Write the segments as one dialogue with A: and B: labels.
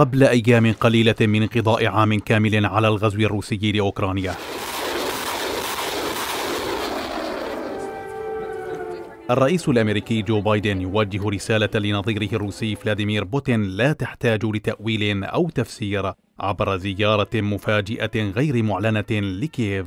A: قبل أيام قليلة من انقضاء عام كامل على الغزو الروسي لأوكرانيا. الرئيس الأمريكي جو بايدن يوجه رسالة لنظيره الروسي فلاديمير بوتين لا تحتاج لتأويل أو تفسير عبر زيارة مفاجئة غير معلنة لكييف.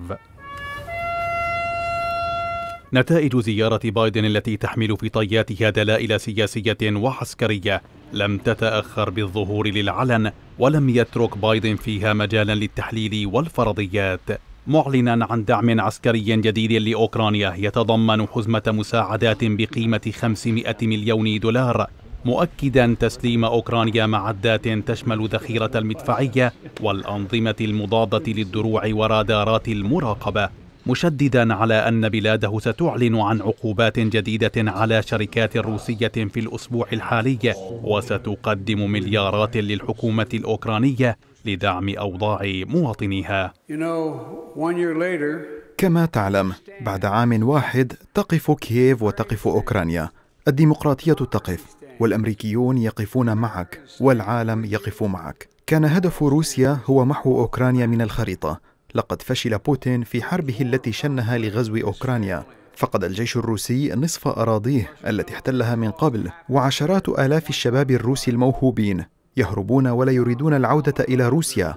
A: نتائج زيارة بايدن التي تحمل في طياتها دلائل سياسية وعسكرية لم تتأخر بالظهور للعلن ولم يترك بايدن فيها مجالا للتحليل والفرضيات معلنا عن دعم عسكري جديد لأوكرانيا يتضمن حزمة مساعدات بقيمة 500 مليون دولار مؤكدا تسليم أوكرانيا معدات تشمل ذخيرة المدفعية والأنظمة المضادة للدروع ورادارات المراقبة. مشددا على أن بلاده ستعلن عن عقوبات جديدة على شركات روسية في الأسبوع الحالي وستقدم مليارات للحكومة الأوكرانية لدعم أوضاع مواطنيها.
B: كما تعلم بعد عام واحد تقف كييف وتقف أوكرانيا. الديمقراطية تقف والأمريكيون يقفون معك والعالم يقف معك. كان هدف روسيا هو محو أوكرانيا من الخريطة. لقد فشل بوتين في حربه التي شنها لغزو أوكرانيا. فقد الجيش الروسي نصف أراضيه التي احتلها من قبل وعشرات آلاف الشباب الروس الموهوبين يهربون ولا يريدون العودة إلى روسيا.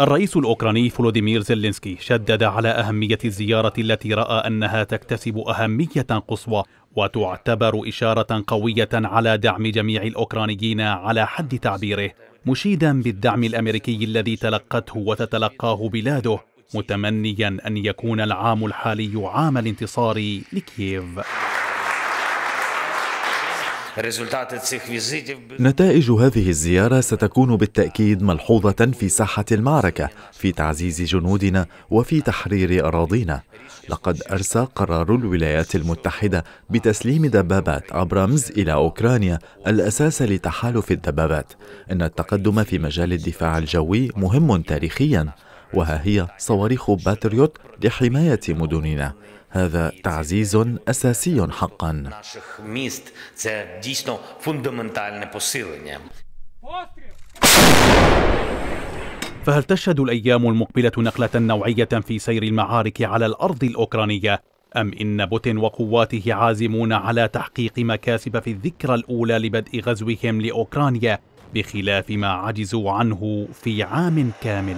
A: الرئيس الأوكراني فلوديمير زيلينسكي شدد على أهمية الزيارة التي رأى أنها تكتسب أهمية قصوى وتعتبر إشارة قوية على دعم جميع الأوكرانيين على حد تعبيره مشيدا بالدعم الأمريكي الذي تلقته وتتلقاه بلاده متمنيا أن يكون العام الحالي عام الانتصار لكييف.
C: نتائج هذه الزيارة ستكون بالتأكيد ملحوظة في ساحة المعركة في تعزيز جنودنا وفي تحرير أراضينا. لقد أرسى قرار الولايات المتحدة بتسليم دبابات أبرامز إلى أوكرانيا الأساس لتحالف الدبابات. إن التقدم في مجال الدفاع الجوي مهم تاريخيا. وها هي صواريخ باتريوت لحماية مدننا. هذا تعزيز أساسي حقا.
A: فهل تشهد الأيام المقبلة نقلة نوعية في سير المعارك على الأرض الأوكرانية؟ أم إن بوتين وقواته عازمون على تحقيق مكاسب في الذكرى الأولى لبدء غزوهم لأوكرانيا بخلاف ما عجزوا عنه في عام كامل؟